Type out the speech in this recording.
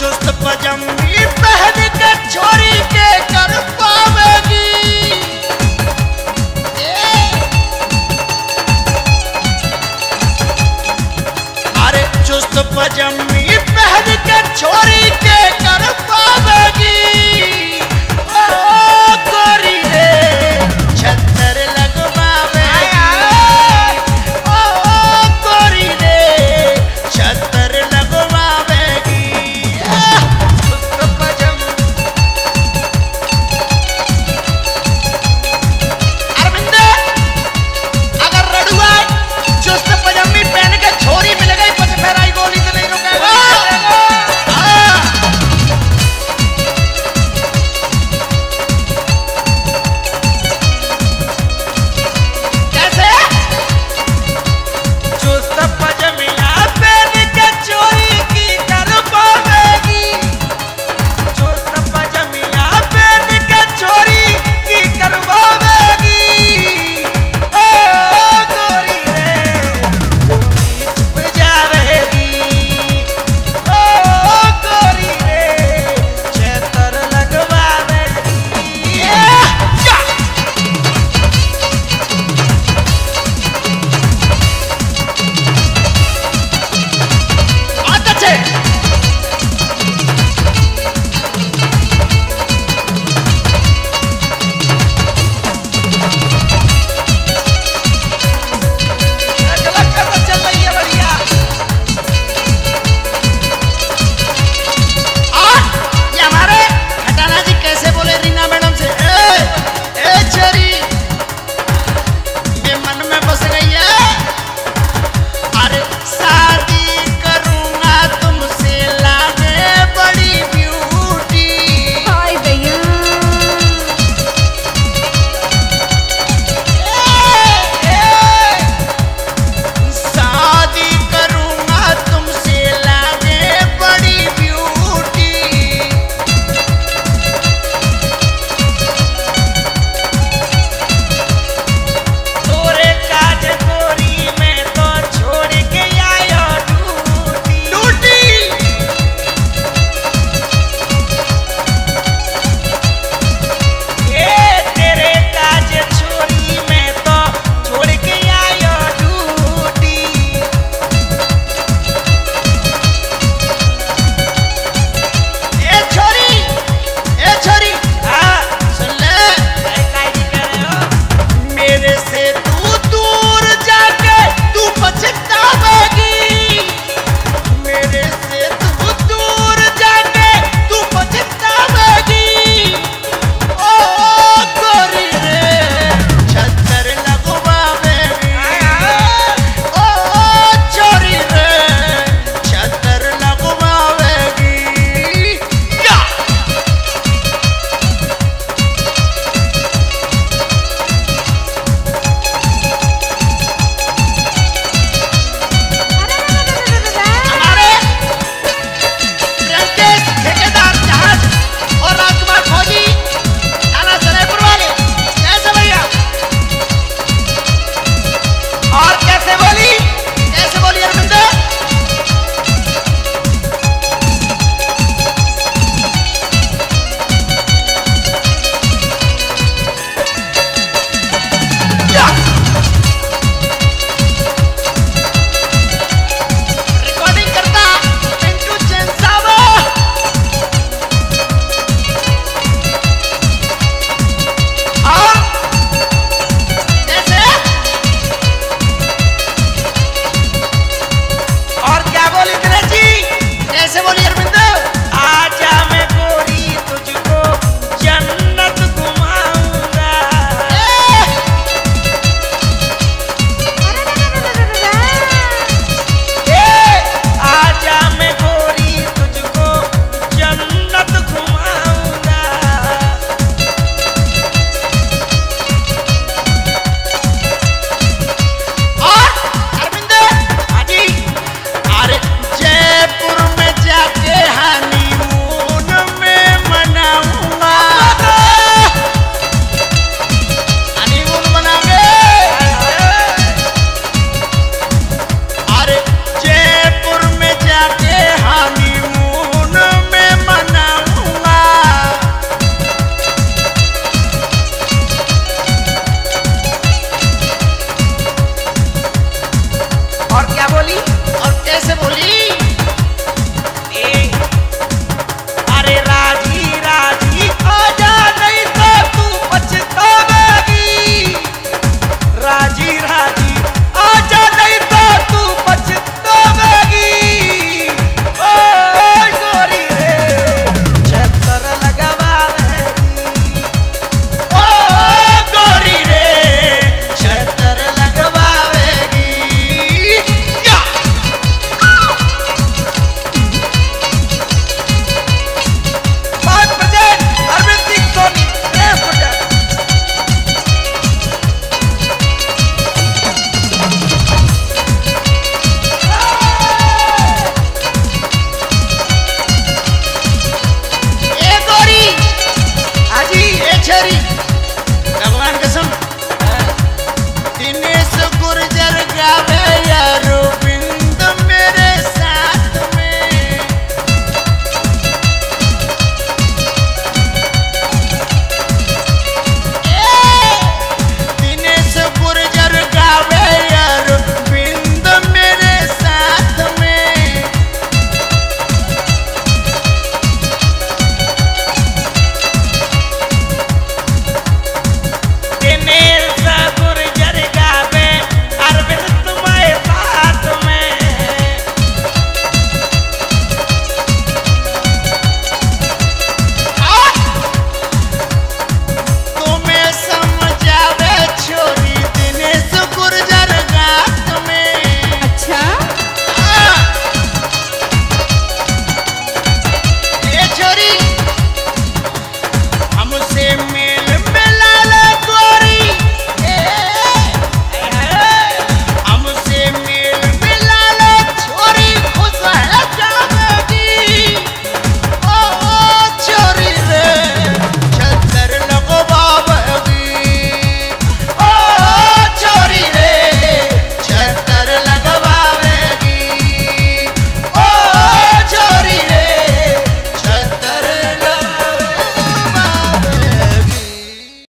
चुस्त पजमी पहन के छोड़ devolverme